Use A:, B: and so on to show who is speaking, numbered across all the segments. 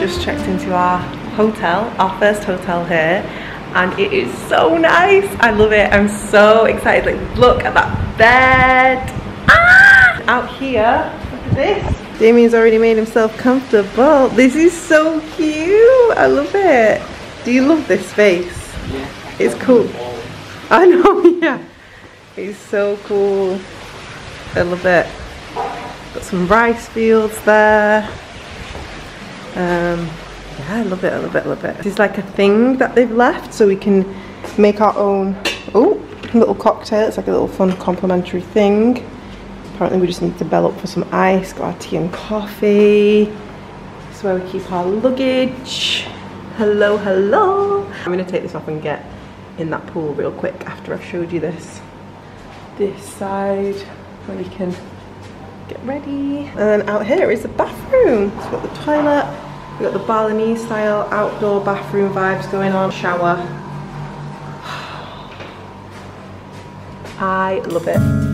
A: just checked into our hotel, our first hotel here, and it is so nice. I love it. I'm so excited. Like, look at that bed. Ah! Out here, look at this. Damien's already made himself comfortable. This is so cute. I love it. Do you love this space?
B: Yeah.
A: It's cool. I know, yeah. It's so cool. I love it. Got some rice fields there. Um, yeah, I love it, I love it, I love it. This is like a thing that they've left so we can make our own, oh, little cocktail. It's like a little fun complimentary thing. Apparently we just need to bell up for some ice, got our tea and coffee. This is where we keep our luggage. Hello, hello. I'm gonna take this off and get in that pool real quick after I've showed you this. This side where we can get ready. And then out here is the bathroom. We've got the toilet, we've got the Balinese style outdoor bathroom vibes going on, shower. I love it.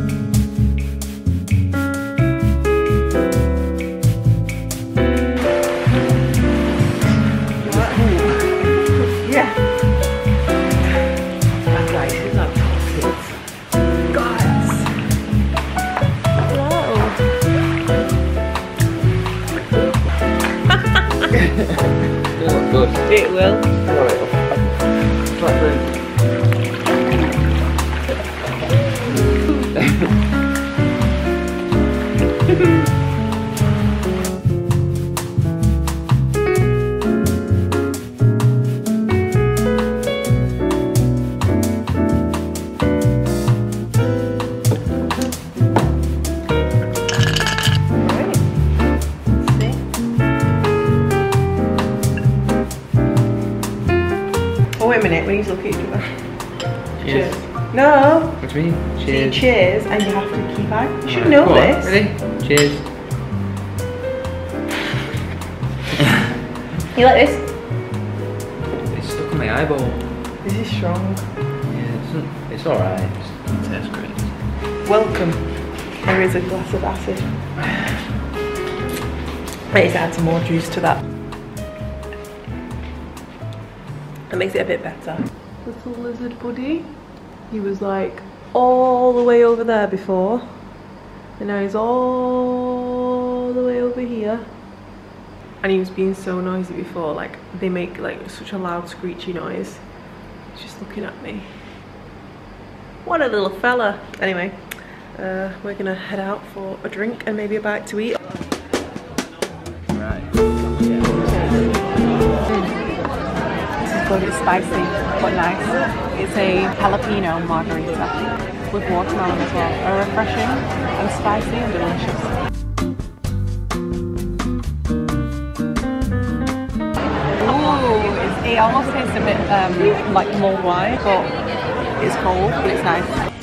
B: Still look good.
A: It will. wait a minute, we need to look at each other.
B: Cheers.
A: No.
B: What do you mean?
A: See
B: Cheers.
A: cheers and you have to keep eye. You should
B: Right,
A: know this.
B: Ready? Cheers.
A: You like this?
B: It's stuck on my eyeball.
A: This is strong.
B: Yeah, it doesn't. It's alright. It doesn't taste great.
A: Welcome. There is a glass of acid. To add some more juice to that. That makes it a bit better. Little lizard buddy. He was like all the way over there before. And now he's all the way over here. And he was being so noisy before, like they make like such a loud screechy noise. He's just looking at me. What a little fella. Anyway, uh, we're gonna head out for a drink and maybe a bite to eat.
C: Good, it's spicy but nice. It's a jalapeno margarita with watermelon as well. A refreshing and spicy and delicious. Ooh, it almost tastes a bit um, like mulled wine, but it's cold, but it's nice.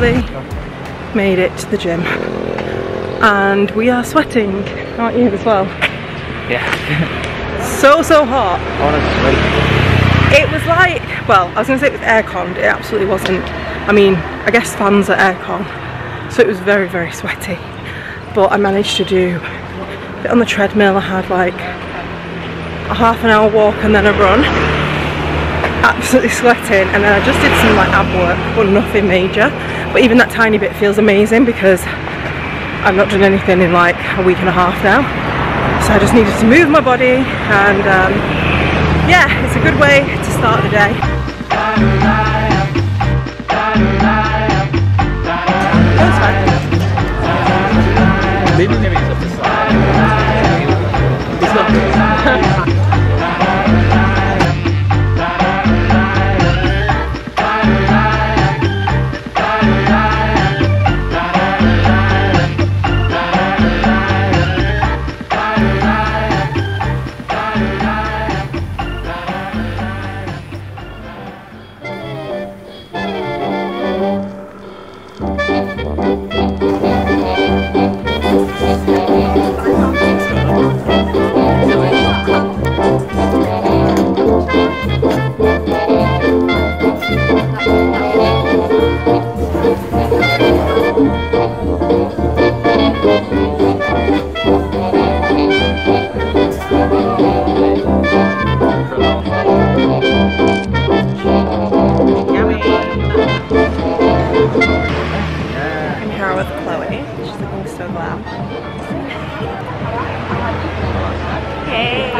A: Made it to the gym and we are sweating, aren't you as well?
B: Yeah.
A: So, so hot.
B: Honestly.
A: It was like, well, I was going to say it was aircon, it absolutely wasn't. I mean, I guess fans are aircon, so it was very, very sweaty. But I managed to do a bit on the treadmill. I had like a half an hour walk and then a run. Absolutely sweating, and then I just did some like ab work, but nothing major. But even that tiny bit feels amazing because I've not done anything in like a week and a half now. So I just needed to move my body and um, yeah, it's a good way to start the day.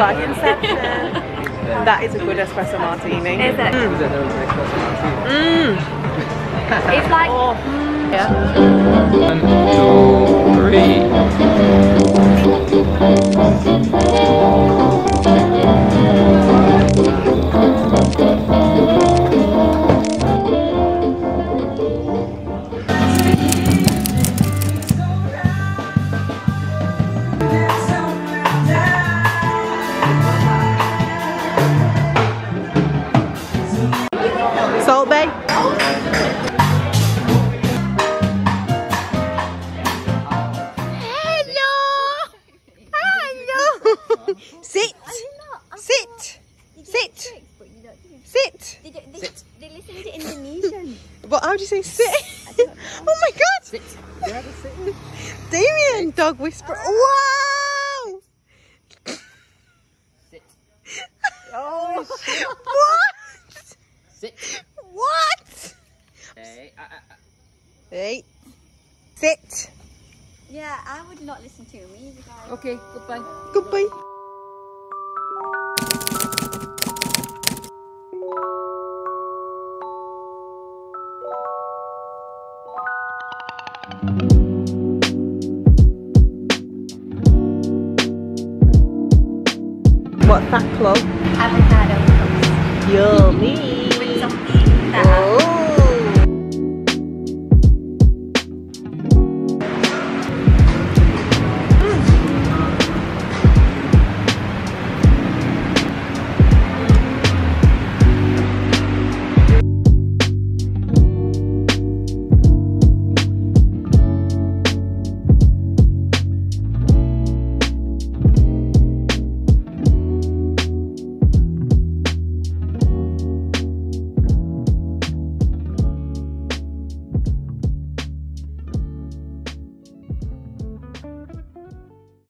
D: Hey.
A: Like Inception. that is a good espresso martini.
D: Is it?
A: Mmm.
D: It's like oh.
B: One, two, three.
A: Salt dog whisperer. Wow.
B: Oh,
A: what?
B: Sit.
A: What?
B: Hey, uh, uh, uh.
A: Hey. Sit.
D: yeah, I would not listen to me because
B: Okay, goodbye.
A: Goodbye. What's that, Chloe?
D: avocado toast
A: Yummy.